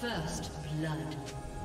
First blood.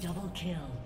Double kill.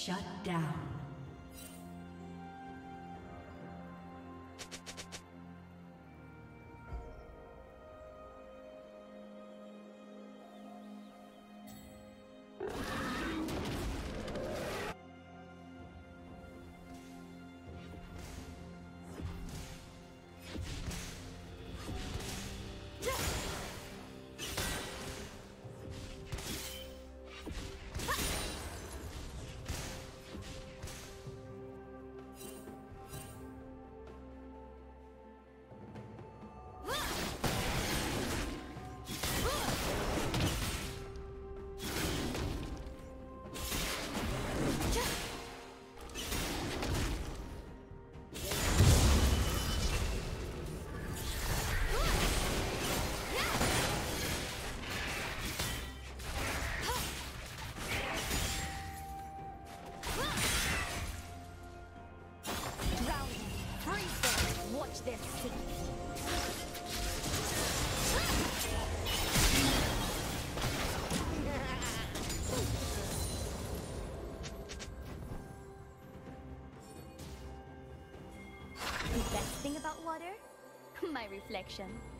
Shut down. My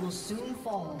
Will soon fall.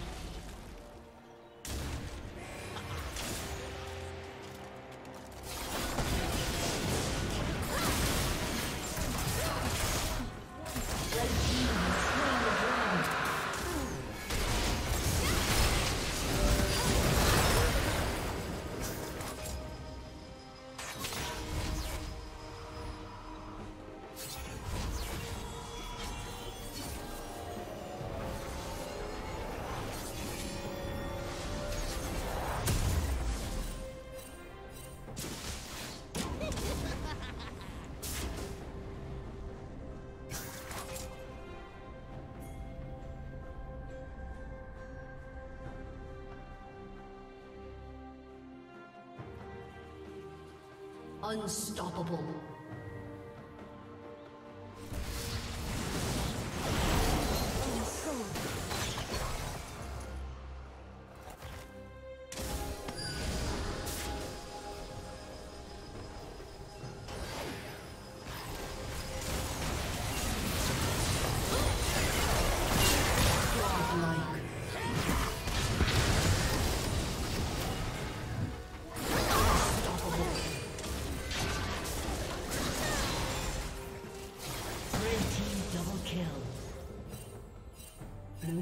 Unstoppable.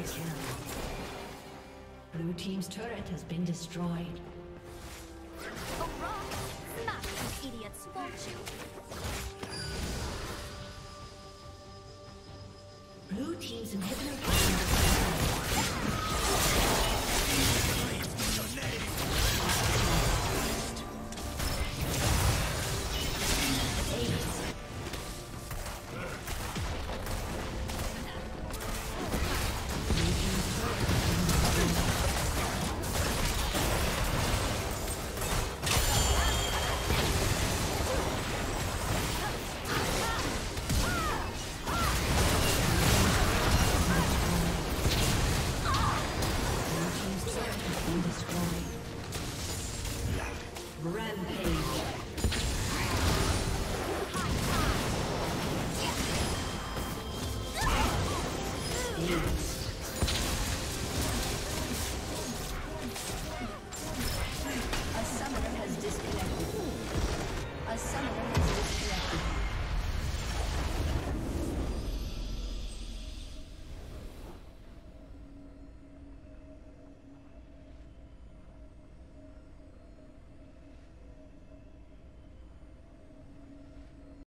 Double kill. Blue Team's turret has been destroyed. Idiots, won't you? Blue Team's inhibitor.